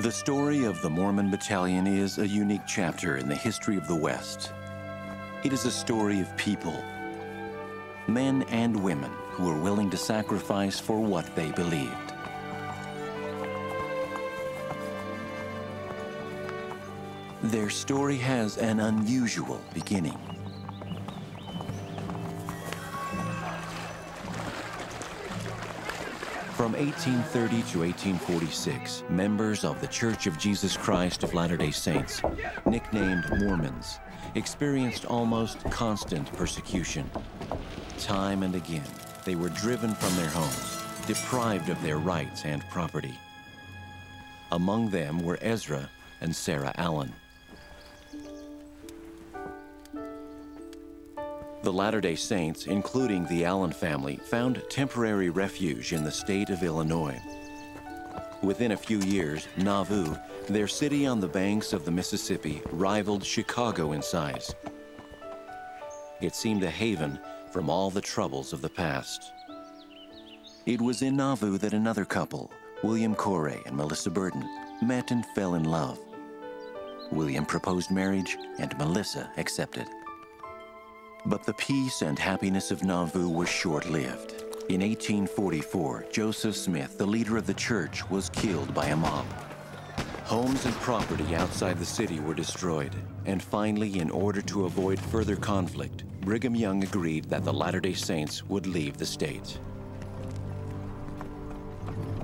The story of the Mormon Battalion is a unique chapter in the history of the West. It is a story of people, men and women who were willing to sacrifice for what they believed. Their story has an unusual beginning. From 1830 to 1846, members of the Church of Jesus Christ of Latter-day Saints, nicknamed Mormons, experienced almost constant persecution. Time and again, they were driven from their homes, deprived of their rights and property. Among them were Ezra and Sarah Allen. The Latter-day Saints, including the Allen family, found temporary refuge in the state of Illinois. Within a few years, Nauvoo, their city on the banks of the Mississippi, rivaled Chicago in size. It seemed a haven from all the troubles of the past. It was in Nauvoo that another couple, William Coray and Melissa Burton, met and fell in love. William proposed marriage, and Melissa accepted. But the peace and happiness of Nauvoo was short-lived. In 1844, Joseph Smith, the leader of the church, was killed by a mob. Homes and property outside the city were destroyed, and finally, in order to avoid further conflict, Brigham Young agreed that the Latter-day Saints would leave the state.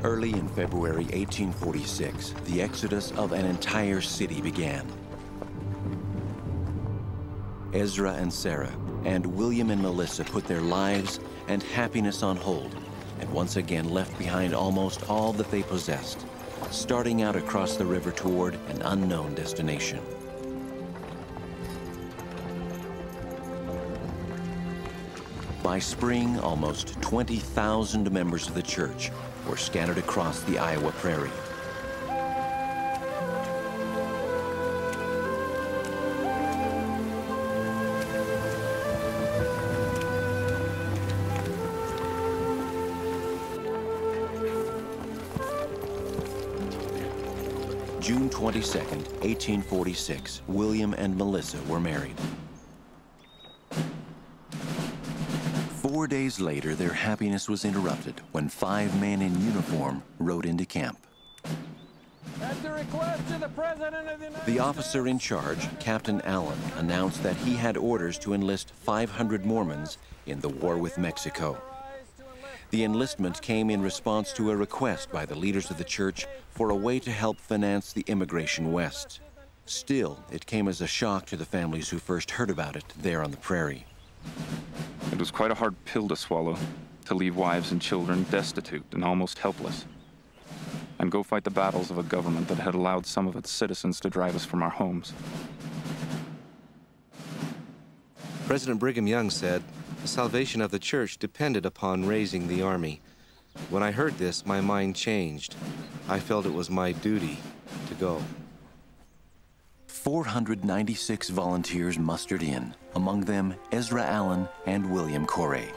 Early in February 1846, the exodus of an entire city began. Ezra and Sarah, and William and Melissa put their lives and happiness on hold and once again left behind almost all that they possessed, starting out across the river toward an unknown destination. By spring, almost 20,000 members of the church were scattered across the Iowa prairie. 22, 1846, William and Melissa were married. Four days later, their happiness was interrupted when five men in uniform rode into camp. At the request of the President of the United The officer in charge, Captain Allen, announced that he had orders to enlist 500 Mormons in the war with Mexico. The enlistment came in response to a request by the leaders of the church for a way to help finance the immigration west. Still, it came as a shock to the families who first heard about it there on the prairie. It was quite a hard pill to swallow, to leave wives and children destitute and almost helpless, and go fight the battles of a government that had allowed some of its citizens to drive us from our homes. President Brigham Young said, the salvation of the church depended upon raising the army. When I heard this, my mind changed. I felt it was my duty to go. 496 volunteers mustered in, among them Ezra Allen and William Coray.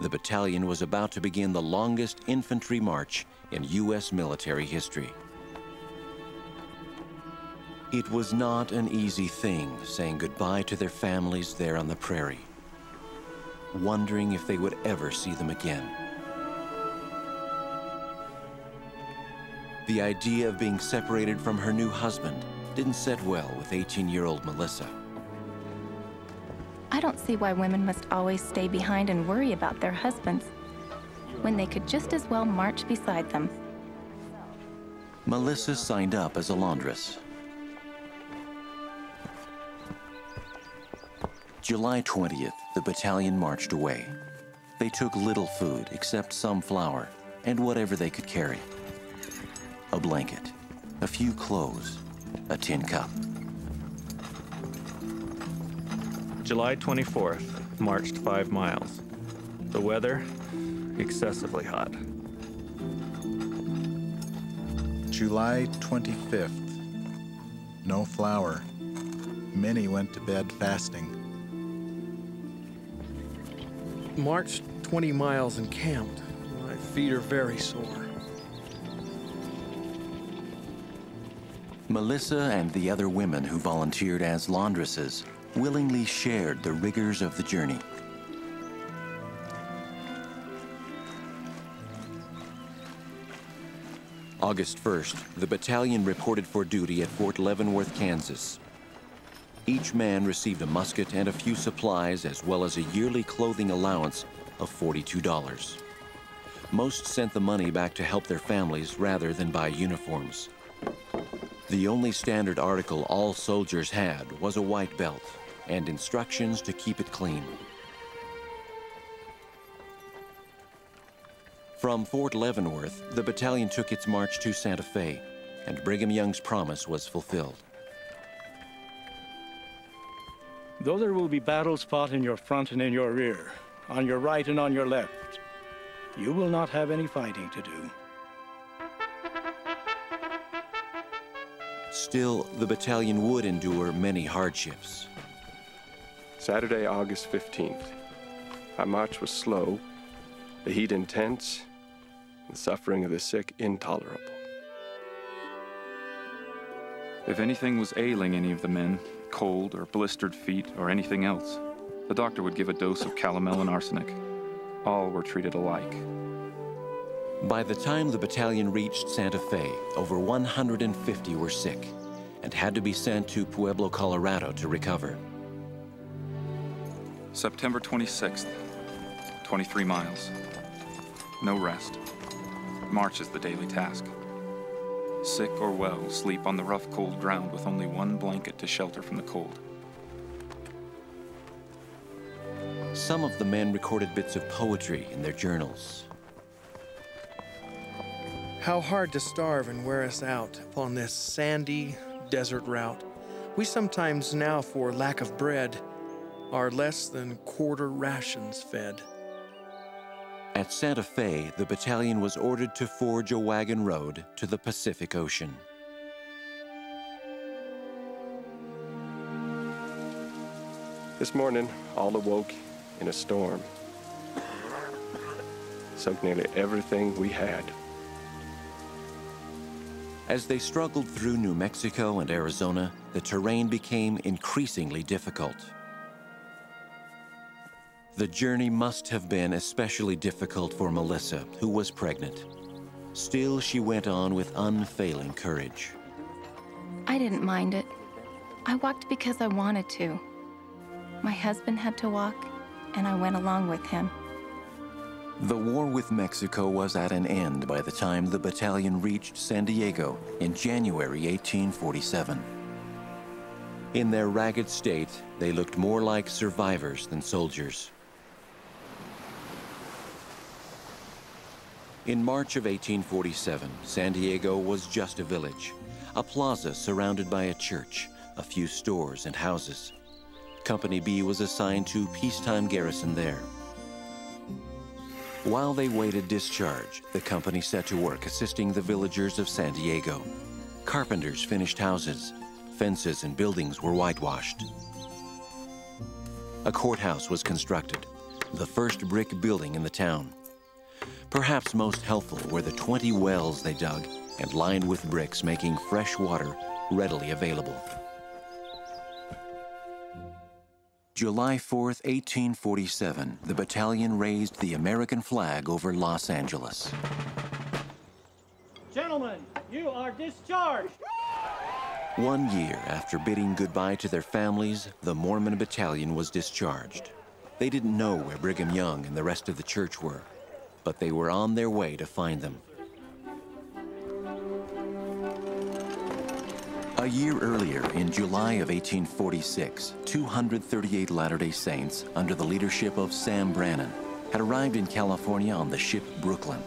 The battalion was about to begin the longest infantry march in U.S. military history. It was not an easy thing saying goodbye to their families there on the prairie, wondering if they would ever see them again. The idea of being separated from her new husband didn't set well with 18-year-old Melissa. I don't see why women must always stay behind and worry about their husbands when they could just as well march beside them. Melissa signed up as a laundress. July 20th, the battalion marched away. They took little food except some flour and whatever they could carry. A blanket, a few clothes, a tin cup. July 24th, marched five miles. The weather, excessively hot. July 25th. No flour. Many went to bed fasting. Marched 20 miles and camped. My feet are very sore. Melissa and the other women who volunteered as laundresses willingly shared the rigors of the journey. August 1st, the battalion reported for duty at Fort Leavenworth, Kansas. Each man received a musket and a few supplies, as well as a yearly clothing allowance of $42. Most sent the money back to help their families rather than buy uniforms. The only standard article all soldiers had was a white belt and instructions to keep it clean. From Fort Leavenworth, the battalion took its march to Santa Fe, and Brigham Young's promise was fulfilled. Though there will be battles fought in your front and in your rear, on your right and on your left, you will not have any fighting to do. Still, the battalion would endure many hardships. Saturday, August 15th. Our march was slow, the heat intense, the suffering of the sick intolerable. If anything was ailing any of the men, cold or blistered feet or anything else, the doctor would give a dose of calomel and arsenic. All were treated alike. By the time the battalion reached Santa Fe, over 150 were sick and had to be sent to Pueblo, Colorado to recover. September 26th, 23 miles. No rest. March is the daily task. Sick or well, sleep on the rough, cold ground with only one blanket to shelter from the cold. Some of the men recorded bits of poetry in their journals. How hard to starve and wear us out upon this sandy desert route. We sometimes now, for lack of bread, are less than quarter rations fed. At Santa Fe, the battalion was ordered to forge a wagon road to the Pacific Ocean. This morning, all awoke in a storm. Sunk nearly everything we had. As they struggled through New Mexico and Arizona, the terrain became increasingly difficult. The journey must have been especially difficult for Melissa, who was pregnant. Still, she went on with unfailing courage. I didn't mind it. I walked because I wanted to. My husband had to walk, and I went along with him. The war with Mexico was at an end by the time the battalion reached San Diego in January 1847. In their ragged state, they looked more like survivors than soldiers. In March of 1847, San Diego was just a village, a plaza surrounded by a church, a few stores and houses. Company B was assigned to peacetime garrison there. While they waited discharge, the company set to work assisting the villagers of San Diego. Carpenters finished houses, fences and buildings were whitewashed. A courthouse was constructed, the first brick building in the town. Perhaps most helpful were the 20 wells they dug and lined with bricks, making fresh water readily available. July 4, 1847, the battalion raised the American flag over Los Angeles. Gentlemen, you are discharged. One year after bidding goodbye to their families, the Mormon battalion was discharged. They didn't know where Brigham Young and the rest of the church were but they were on their way to find them. A year earlier, in July of 1846, 238 Latter-day Saints, under the leadership of Sam Brannan, had arrived in California on the ship Brooklyn.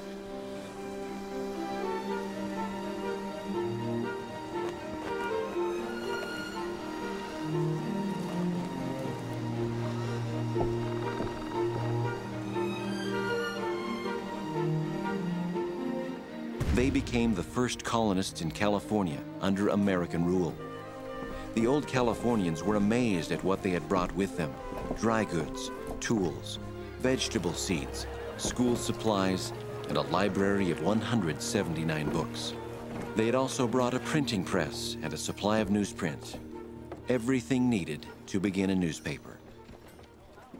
They became the first colonists in California under American rule. The old Californians were amazed at what they had brought with them. Dry goods, tools, vegetable seeds, school supplies, and a library of 179 books. They had also brought a printing press and a supply of newsprint. Everything needed to begin a newspaper.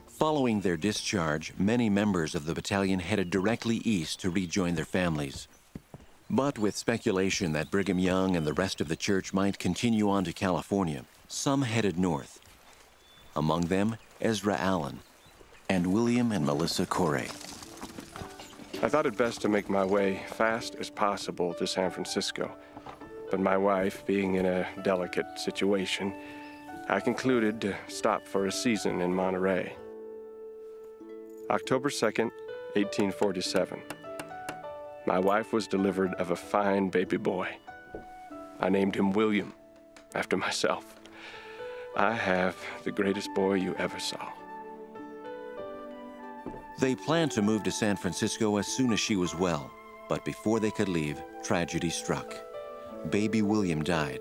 Following their discharge, many members of the battalion headed directly east to rejoin their families. But with speculation that Brigham Young and the rest of the church might continue on to California, some headed north. Among them, Ezra Allen and William and Melissa Coray. I thought it best to make my way fast as possible to San Francisco. But my wife, being in a delicate situation, I concluded to stop for a season in Monterey. October 2nd, 1847. My wife was delivered of a fine baby boy. I named him William, after myself. I have the greatest boy you ever saw. They planned to move to San Francisco as soon as she was well, but before they could leave, tragedy struck. Baby William died.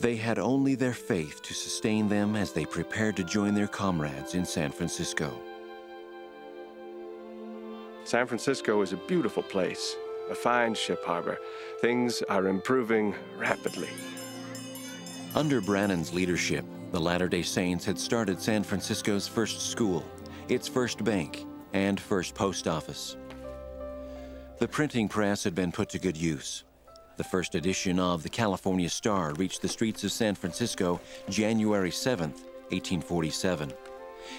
They had only their faith to sustain them as they prepared to join their comrades in San Francisco. San Francisco is a beautiful place, a fine ship harbor. Things are improving rapidly. Under Brannan's leadership, the Latter day Saints had started San Francisco's first school, its first bank, and first post office. The printing press had been put to good use. The first edition of the California Star reached the streets of San Francisco January 7, 1847.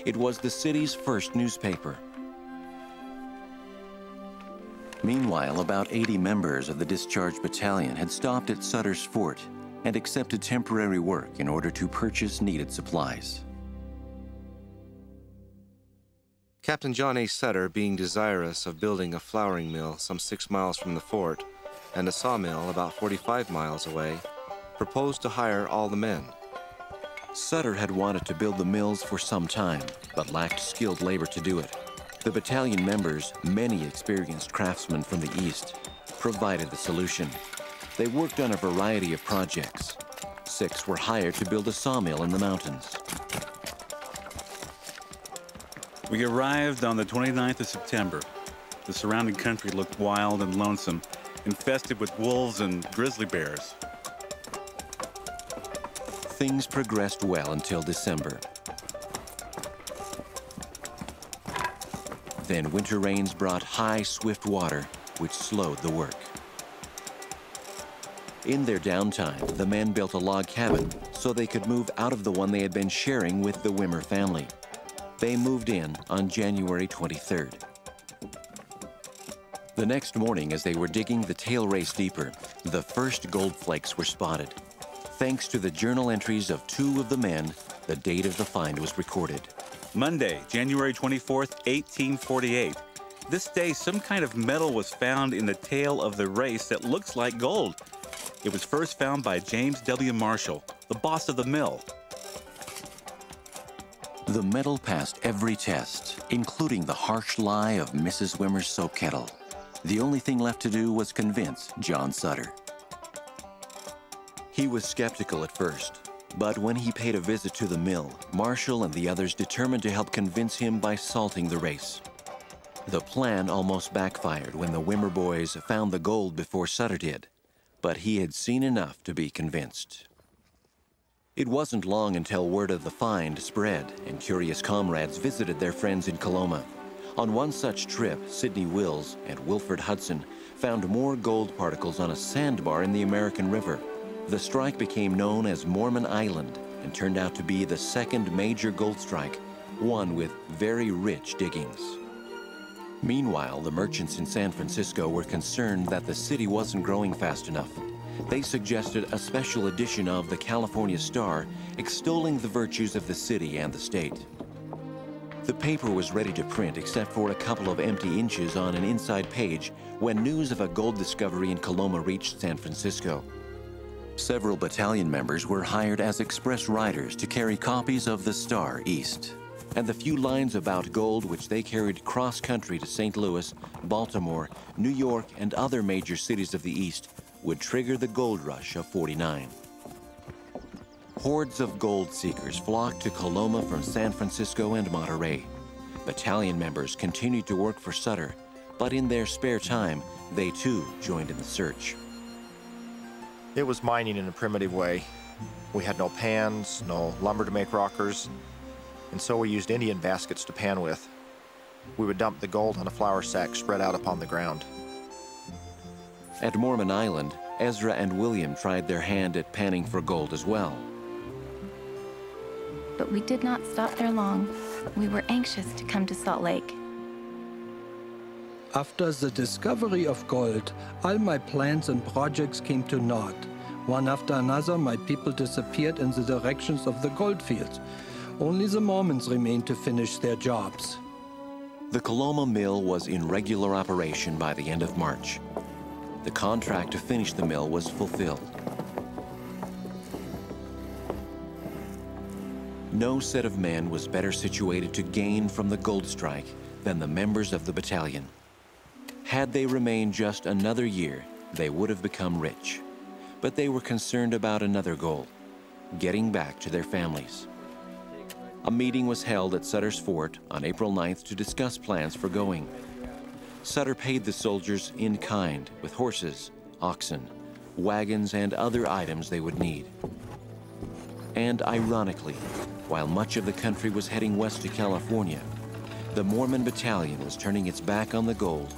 It was the city's first newspaper. Meanwhile, about 80 members of the discharged battalion had stopped at Sutter's Fort and accepted temporary work in order to purchase needed supplies. Captain John A. Sutter, being desirous of building a flouring mill some six miles from the fort and a sawmill about 45 miles away, proposed to hire all the men. Sutter had wanted to build the mills for some time, but lacked skilled labor to do it. The battalion members, many experienced craftsmen from the East, provided the solution. They worked on a variety of projects. Six were hired to build a sawmill in the mountains. We arrived on the 29th of September. The surrounding country looked wild and lonesome, infested with wolves and grizzly bears. Things progressed well until December. Then winter rains brought high, swift water, which slowed the work. In their downtime, the men built a log cabin so they could move out of the one they had been sharing with the Wimmer family. They moved in on January 23rd. The next morning, as they were digging the tail race deeper, the first gold flakes were spotted. Thanks to the journal entries of two of the men, the date of the find was recorded. Monday, January 24th, 1848. This day, some kind of metal was found in the tail of the race that looks like gold. It was first found by James W. Marshall, the boss of the mill. The metal passed every test, including the harsh lye of Mrs. Wimmer's soap kettle. The only thing left to do was convince John Sutter. He was skeptical at first, but when he paid a visit to the mill, Marshall and the others determined to help convince him by salting the race. The plan almost backfired when the Wimmer boys found the gold before Sutter did, but he had seen enough to be convinced. It wasn't long until word of the find spread and curious comrades visited their friends in Coloma. On one such trip, Sidney Wills and Wilford Hudson found more gold particles on a sandbar in the American River. The strike became known as Mormon Island and turned out to be the second major gold strike, one with very rich diggings. Meanwhile, the merchants in San Francisco were concerned that the city wasn't growing fast enough they suggested a special edition of the California Star extolling the virtues of the city and the state. The paper was ready to print except for a couple of empty inches on an inside page when news of a gold discovery in Coloma reached San Francisco. Several battalion members were hired as express riders to carry copies of the Star east. And the few lines about gold which they carried cross country to St. Louis, Baltimore, New York, and other major cities of the East would trigger the gold rush of 49. Hordes of gold seekers flocked to Coloma from San Francisco and Monterey. Battalion members continued to work for Sutter, but in their spare time, they too joined in the search. It was mining in a primitive way. We had no pans, no lumber to make rockers, and so we used Indian baskets to pan with. We would dump the gold on a flour sack spread out upon the ground. At Mormon Island, Ezra and William tried their hand at panning for gold as well. But we did not stop there long. We were anxious to come to Salt Lake. After the discovery of gold, all my plans and projects came to naught. One after another, my people disappeared in the directions of the gold fields. Only the Mormons remained to finish their jobs. The Coloma mill was in regular operation by the end of March. The contract to finish the mill was fulfilled. No set of men was better situated to gain from the gold strike than the members of the battalion. Had they remained just another year, they would have become rich. But they were concerned about another goal, getting back to their families. A meeting was held at Sutter's Fort on April 9th to discuss plans for going. Sutter paid the soldiers in kind with horses, oxen, wagons, and other items they would need. And ironically, while much of the country was heading west to California, the Mormon battalion was turning its back on the gold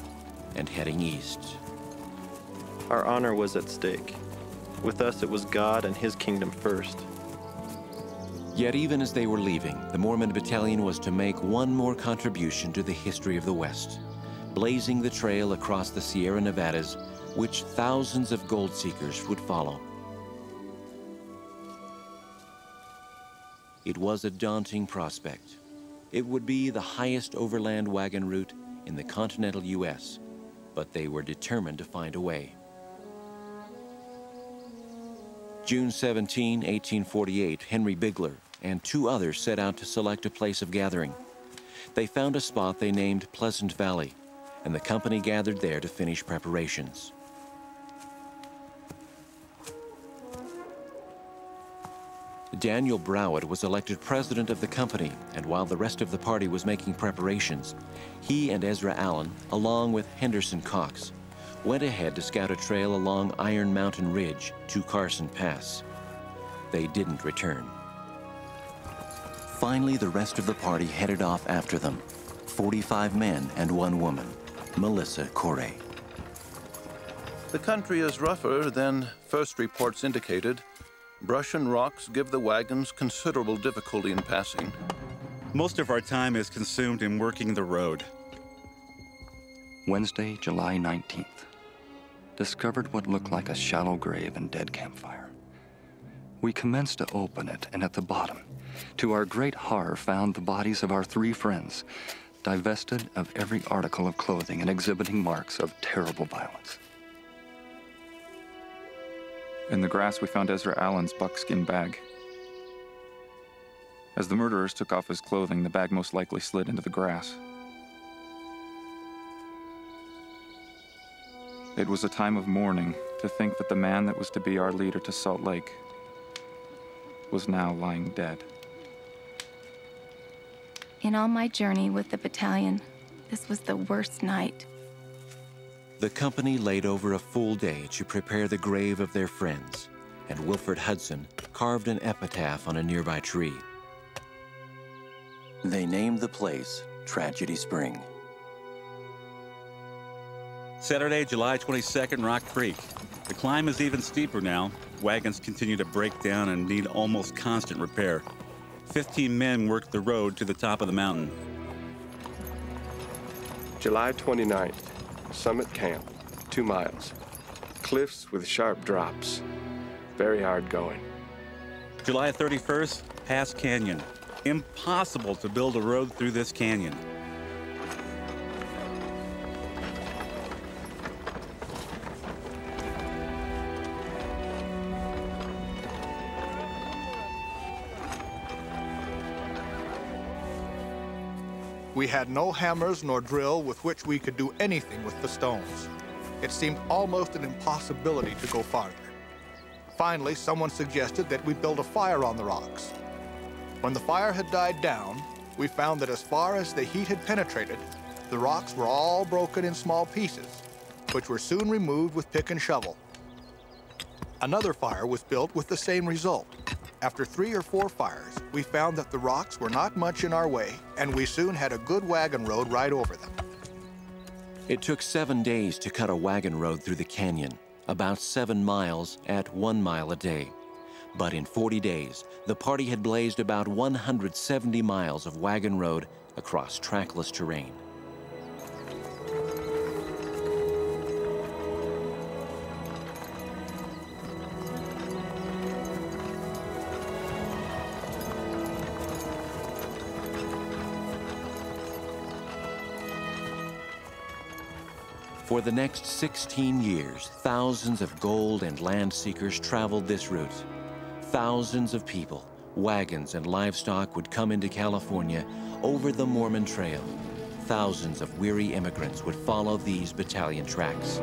and heading east. Our honor was at stake. With us, it was God and His kingdom first. Yet, even as they were leaving, the Mormon battalion was to make one more contribution to the history of the West, blazing the trail across the Sierra Nevadas, which thousands of gold seekers would follow. It was a daunting prospect. It would be the highest overland wagon route in the continental U.S., but they were determined to find a way. June 17, 1848, Henry Bigler and two others set out to select a place of gathering. They found a spot they named Pleasant Valley, and the company gathered there to finish preparations. Daniel Browett was elected president of the company, and while the rest of the party was making preparations, he and Ezra Allen, along with Henderson Cox, went ahead to scout a trail along Iron Mountain Ridge to Carson Pass. They didn't return. Finally, the rest of the party headed off after them 45 men and one woman, Melissa Coray. The country is rougher than first reports indicated. Brush and rocks give the wagons considerable difficulty in passing. Most of our time is consumed in working the road. Wednesday, July 19th. Discovered what looked like a shallow grave and dead campfire. We commenced to open it, and at the bottom, to our great horror, found the bodies of our three friends, divested of every article of clothing and exhibiting marks of terrible violence. In the grass, we found Ezra Allen's buckskin bag. As the murderers took off his clothing, the bag most likely slid into the grass. It was a time of mourning to think that the man that was to be our leader to Salt Lake was now lying dead. In all my journey with the battalion, this was the worst night. The company laid over a full day to prepare the grave of their friends, and Wilford Hudson carved an epitaph on a nearby tree. They named the place Tragedy Spring. Saturday, July 22nd, Rock Creek. The climb is even steeper now. Wagons continue to break down and need almost constant repair. 15 men worked the road to the top of the mountain. July 29th, Summit Camp, two miles. Cliffs with sharp drops. Very hard going. July 31st, Pass Canyon. Impossible to build a road through this canyon. We had no hammers nor drill with which we could do anything with the stones. It seemed almost an impossibility to go farther. Finally, someone suggested that we build a fire on the rocks. When the fire had died down, we found that as far as the heat had penetrated, the rocks were all broken in small pieces, which were soon removed with pick and shovel. Another fire was built with the same result. After three or four fires, we found that the rocks were not much in our way, and we soon had a good wagon road right over them. It took seven days to cut a wagon road through the canyon, about seven miles at one mile a day. But in 40 days, the party had blazed about 170 miles of wagon road across trackless terrain. For the next 16 years, thousands of gold and land seekers traveled this route. Thousands of people, wagons, and livestock would come into California over the Mormon Trail. Thousands of weary immigrants would follow these battalion tracks.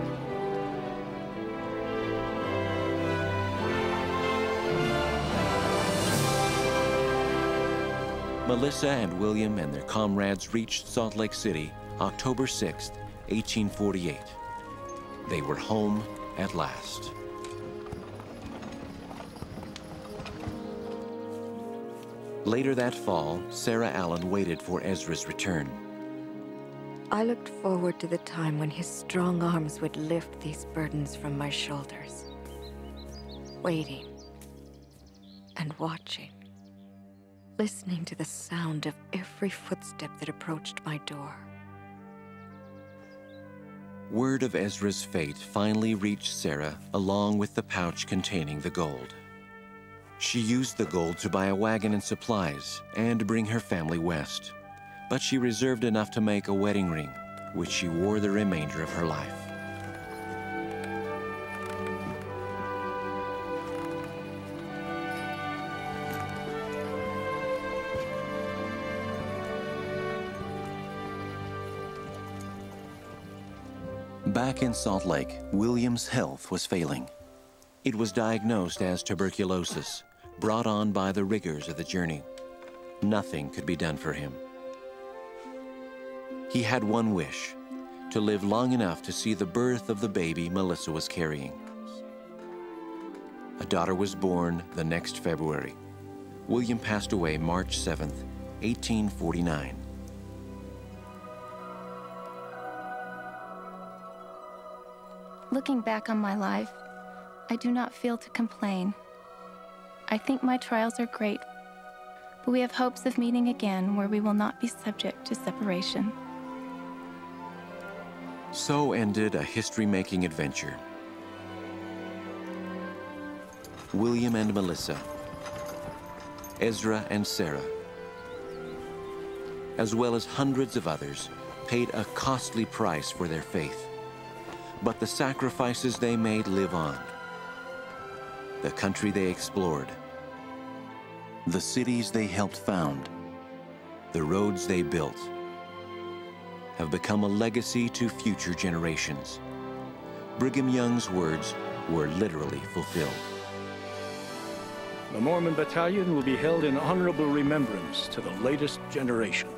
Melissa and William and their comrades reached Salt Lake City October 6, 1848. They were home at last. Later that fall, Sarah Allen waited for Ezra's return. I looked forward to the time when his strong arms would lift these burdens from my shoulders. Waiting and watching, listening to the sound of every footstep that approached my door. Word of Ezra's fate finally reached Sarah along with the pouch containing the gold. She used the gold to buy a wagon and supplies and bring her family west. But she reserved enough to make a wedding ring, which she wore the remainder of her life. Back in Salt Lake, William's health was failing. It was diagnosed as tuberculosis, brought on by the rigors of the journey. Nothing could be done for him. He had one wish, to live long enough to see the birth of the baby Melissa was carrying. A daughter was born the next February. William passed away March 7, 1849. Looking back on my life, I do not feel to complain. I think my trials are great, but we have hopes of meeting again where we will not be subject to separation. So ended a history-making adventure. William and Melissa, Ezra and Sarah, as well as hundreds of others, paid a costly price for their faith but the sacrifices they made live on. The country they explored, the cities they helped found, the roads they built, have become a legacy to future generations. Brigham Young's words were literally fulfilled. The Mormon Battalion will be held in honorable remembrance to the latest generation.